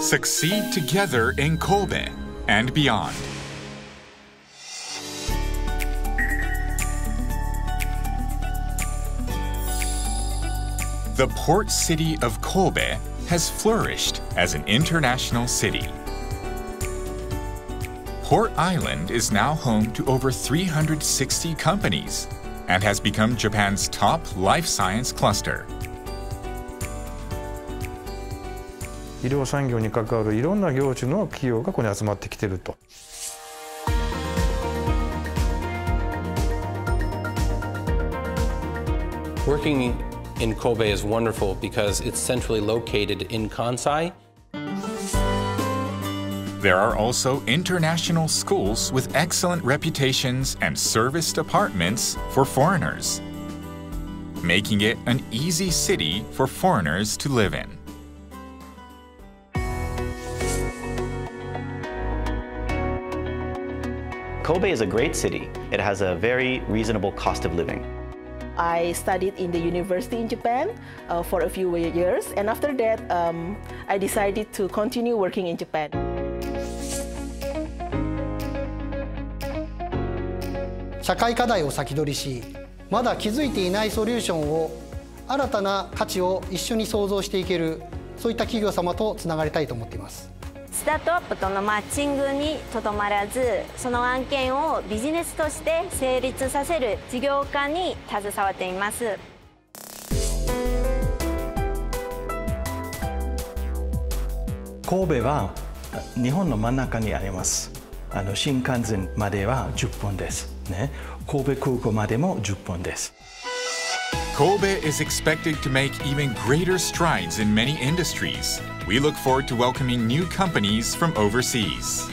Succeed together in Kobe and beyond. The port city of Kobe has flourished as an international city. Port Island is now home to over 360 companies and has become Japan's top life science cluster. 医療産業に関わるいろんな業種の企業がここに集まってきてると。Working in Kobe is wonderful because it's centrally located in Kansai. There are also international schools with excellent reputations and service departments for foreigners, making it an easy city for foreigners to live in. Kobe is a great city. It has a very reasonable cost of living. I studied in the university in Japan uh, for a few years, and after that, um, I decided to continue working in Japan. 社会課題を先取りしまだ気づいていないソリューションを新たな価値を一緒に創造していけるそういった企業様とつながりたいと思っています。スタートアップとのマッチングにとどまらずその案件をビジネスとして成立させる事業化に携わっています。神戸は日本の真ん中にあります。あの新幹線までは10分ですね。神戸空港までも10分です。Kobe is expected to make even greater strides in many industries. We look forward to welcoming new companies from overseas.